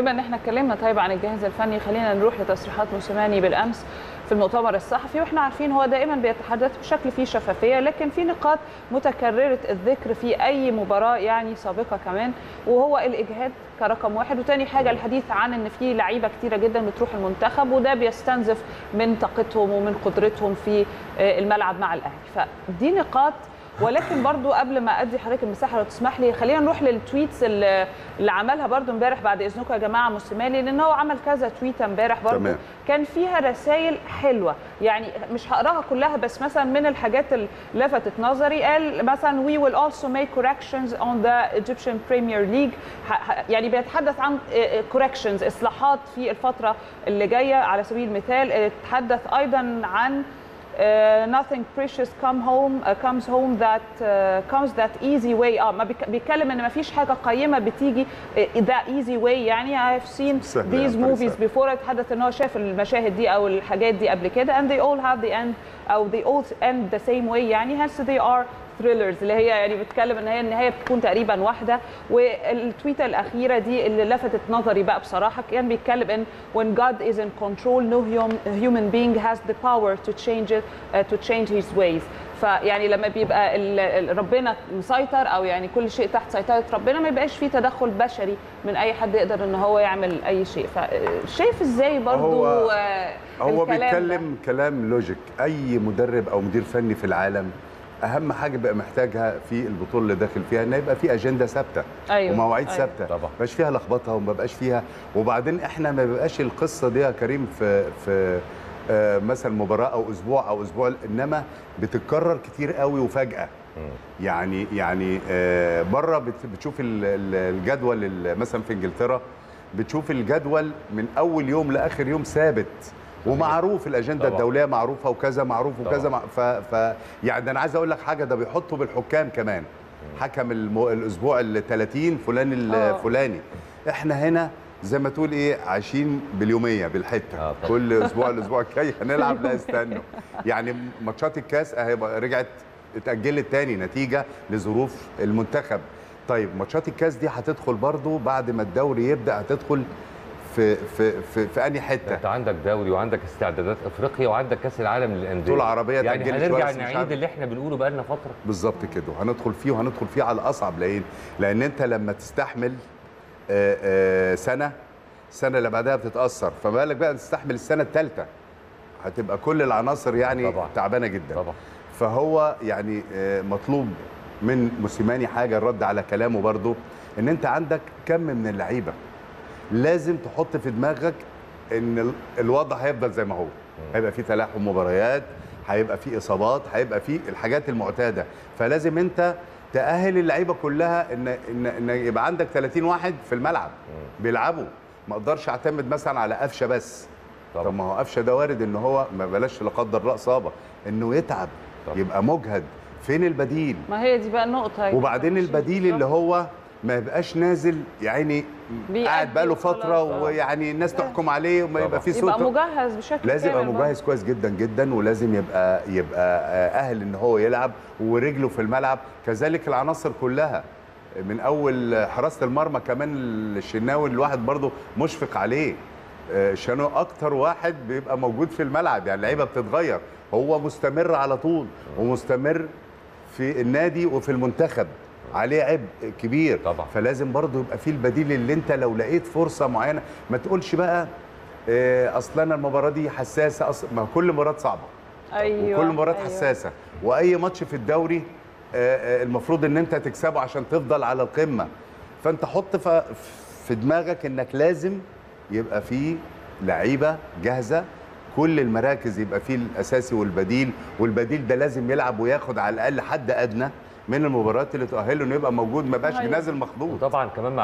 بما ان إحنا اتكلمنا طيب عن الجهاز الفني خلينا نروح لتصريحات موسيماني بالامس في المؤتمر الصحفي وإحنا عارفين هو دائما بيتحدث بشكل فيه شفافية لكن في نقاط متكررة الذكر في أي مباراة يعني سابقة كمان وهو الإجهاد كرقم واحد. وتاني حاجة الحديث عن إن في لعيبة كتيرة جدا بتروح المنتخب وده بيستنزف من طاقتهم ومن قدرتهم في الملعب مع الأهلي. فدي نقاط ولكن برضو قبل ما أدي حضرتك المساحة لو تسمح لي خلينا نروح لل tweets اللي, عملها برضو امبارح بعد إذنكم يا جماعة موسيماني لأن هو عمل كذا تويته امبارح برضو. تمام. كان فيها رسائل حلوة. يعني مش هقراها كلها بس مثلا من الحاجات اللي لفتت نظري قال مثلا we will also make corrections on the Egyptian Premier League. يعني بيتحدث عن corrections إصلاحات في الفترة اللي جاية. على سبيل المثال تحدث أيضا عن nothing precious come home uh, comes home that uh, comes that easy way اه ما بيك- بيتكلم ان ما فيش حاجه قيمه بتيجي that easy way يعني I've seen سهل these يعني، movies سهل. before اتحدث ان هو شاف المشاهد دي او الحاجات دي قبل كده and they all have the end او they all end the same way يعني hence they are thrillers اللي هي يعني بتتكلم إن هي النهاية بتكون تقريبا واحدة. والتويتة الأخيرة دي اللي لفتت نظري بقى بصراحة كان بيتكلم إن when God is in control no hum- human being has the power to change it uh, to change his ways. فيعني لما بيبقى ربنا مسيطر أو يعني كل شيء تحت سيطرة ربنا ما يبقاش فيه تدخل بشري من أي حد يقدر إن هو يعمل أي شيء. فشايف إزاي برضو هو- آه، هو؟ بيتكلم كلام لوجيك أي مدرب أو مدير فني في العالم أهم حاجة بقى محتاجها في البطولة اللي داخل فيها ان يبقى في أجندة ثابتة أيوة، ومواعيد أيوة. ثابتة طبعا. ما يبقاش فيها لخبطة وما بقاش فيها وبعدين إحنا ما بيبقاش القصة دي يا كريم في في آه، مثلا مباراة أو أسبوع أو أسبوع إنما بتتكرر كتير قوي وفجأة يعني يعني آه، بره بت- بتشوف ال- ال- الجدول ال- مثلا في إنجلترا بتشوف الجدول من أول يوم لآخر يوم ثابت ومعروف الأجندة طبعا. الدوليه معروفة وكذا معروف وكذا. مع ف, ف يعني ده أنا عايز أقول لك حاجة ده بيحطوا بالحكام كمان حكم الم... الأسبوع ال 30 فلان آه. الفلاني إحنا هنا زي ما تقول إيه عايشين باليومية بالحتة آه، طبعا. كل أسبوع الأسبوع الجاي هنلعب لا استنوا يعني ماتشات الكاس اهي رجعت اتأجلت تاني نتيجة لظروف المنتخب طيب ماتشات الكاس دي هتدخل برضو بعد ما الدوري يبدأ هتدخل في في في, في أنهي حتة؟ أنت عندك دوري وعندك استعدادات إفريقيا وعندك كأس العالم للأندية. بطولة عربية يعني هنرجع نعيد. اللي إحنا بنقوله بقالنا فترة. بالظبط كده. وهندخل فيه وهندخل فيه على أصعب لأن لأن أنت لما تستحمل آه، آه، سنة السنة اللي بعدها بتتأثر. فما بالك بقى تستحمل السنة الثالثه هتبقى كل العناصر يعني طبعا. تعبانة جدا. طبعا. فهو يعني آه، مطلوب من موسيماني حاجة الرد على كلامه برضو إن أنت عندك كم من اللعيبة. لازم تحط في دماغك إن ال- الوضع هيفضل زي ما هو. هيبقى في تلاحم مباريات هيبقى في إصابات هيبقى في الحاجات المعتادة. فلازم أنت تأهل اللعيبة كلها ان ان إن يبقى عندك 30 واحد في الملعب. بيلعبوا. ما أقدرش أعتمد مثلا على قفشة بس. طب ما هو قفشة ده وارد إن هو ما بلاش لا قدر الله إصابة. إنه يتعب طبعا. يبقى مجهد. فين البديل؟ ما هي دي بقى النقطة هي. وبعدين البديل اللي هو ما يبقاش نازل يعني بيأدي قاعد بقاله. فترة آه. ويعني الناس تحكم عليه وما يبقى. في يبقى صوت مجهز بشكل لازم يبقى. مجهز كويس جدا جدا ولازم يبقى يبقى آه، أهل إن هو يلعب ورجله في الملعب كذلك العناصر كلها من أول حراسة المرمى كمان الشناوي الواحد برضه مشفق عليه آه، شنو أكتر واحد بيبقى موجود في الملعب يعني اللعيبة بتتغير هو مستمر على طول ومستمر في النادي وفي المنتخب عليه عبء كبير. طبعا. فلازم برضه يبقى في البديل اللي انت لو لقيت فرصة معينة. ما تقولش بقى آه، أصل أنا المباراة دي حساسة. أصل ما كل مباراة صعبة. أيوه وكل مباراة أيوة. حساسة. وأي ماتش في الدوري آه، آه، المفروض إن أنت تكسبه عشان تفضل على القمة. فأنت حط في دماغك إنك لازم يبقى في لعيبة جاهزة. كل المراكز يبقى فيه الأساسي والبديل. والبديل ده لازم يلعب وياخد على الأقل حد أدنى. من المباريات اللي تؤهله إنه يبقى موجود ما بقاش أيوة. بنازل مخضوض وطبعا كمان مع